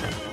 Johnson.